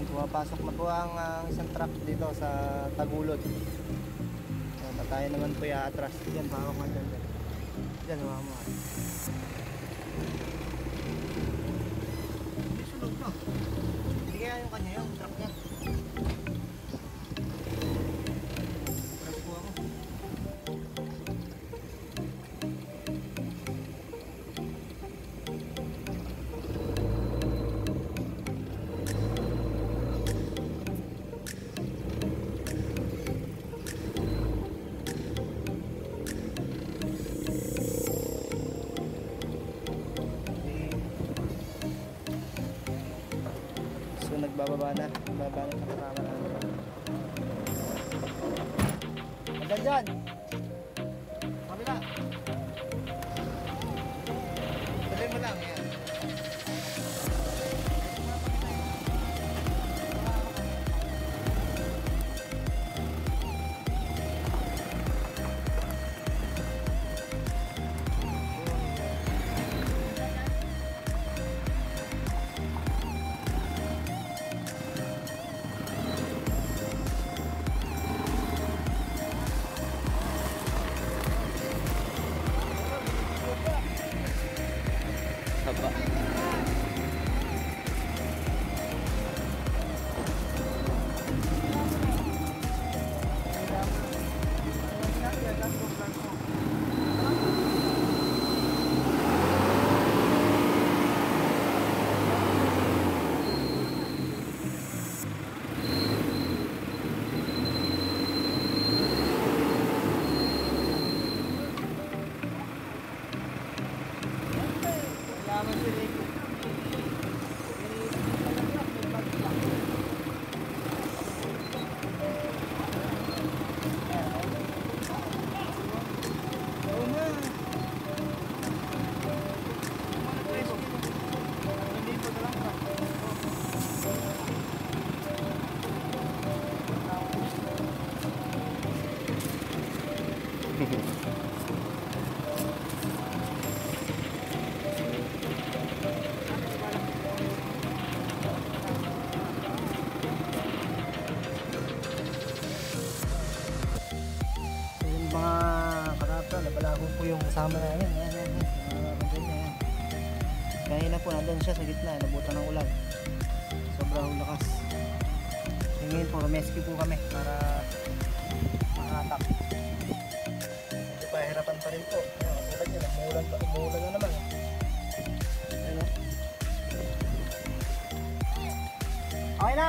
Yan, pumapasok na po ang ah, isang truck dito sa Tagulod. Yan, at tayo naman po i-atras. Yan, baka ka dyan. Dyan, dyan mo. Na sa kasama na. Hanggang dyan! Kasama ayan, ayan. Mga kapatid niya, ayan. Kanina po nandun siya sa gitna, nabutan ng ulan. Sobrang lakas. So ngayon po, rescue po kami para makatak. Medyo pahirapan pa rin po. Katulad nyo, umuulan, pa, umuulan na naman. Ayan o. Okay na!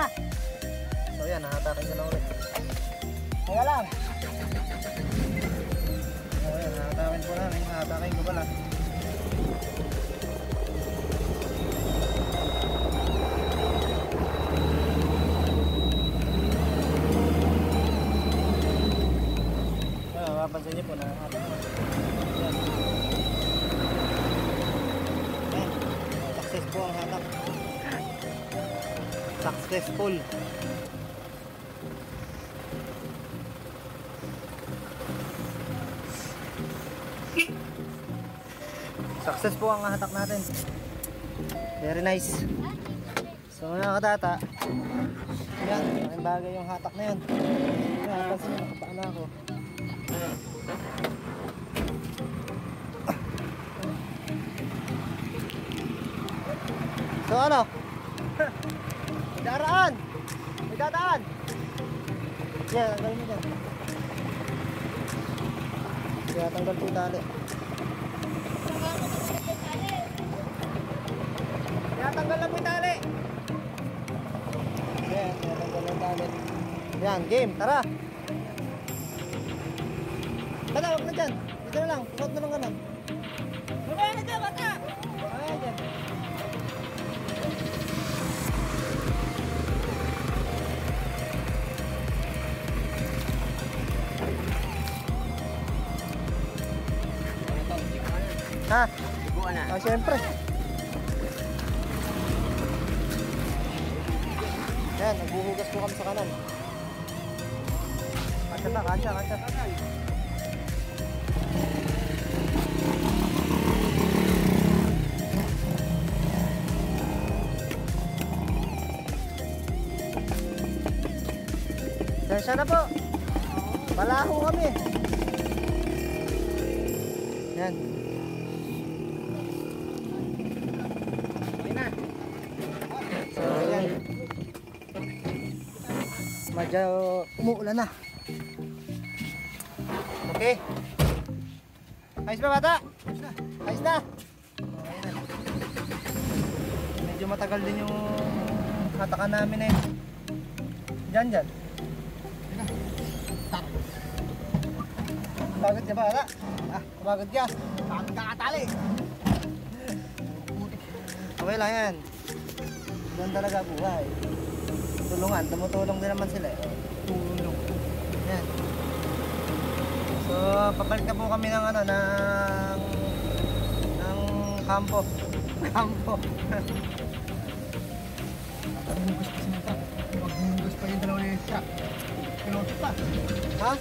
So yan, nakatakin ko na ulit. Pala. Ah, mapapansin niyo po na. Successful ang hatak. Successful. Success po ang hatak natin. Very nice. So mga katata, yan, ang bagay yung hatak na yun. Yan, nyo, nakapaan na ako. So ano? Daraan! May dadaan! Yan, yeah, mo dyan. Kaya tanggal po tali. Tinatanggal lang po yung tali. Yan, tinatanggal lang tali. Yan, game, tara. Tara, huwag na dyan. Dito na lang, suot na lang ganun. Mamaya na dyan, bata! Mamaya dyan. Ha? Buwan na. Ah, syempre. Yan, nagbuhugas po kami sa kanan. Kansya na, kansya, kansya. Sensya na po. Palaho kami. Yan. Okay na. So, yan. Medyo umuulan na. Okay. Ayos ba bata? Ayos na. Okay na. Medyo matagal din yung hatakan namin eh. Diyan, diyan. Pagod ka ba, bata? Ah, pagod ka. Bakit kakatali? Okay lang yan. Doon talaga buhay. Tulungan, tumutulong din naman sila. eh. Tulong. Yan. So, papalik na po kami ng ano, ng ng kampo. Kampo. Pag-hungos pa si Mata. Pag-hungos pa yung dalawa na siya. Piloto pa. ha?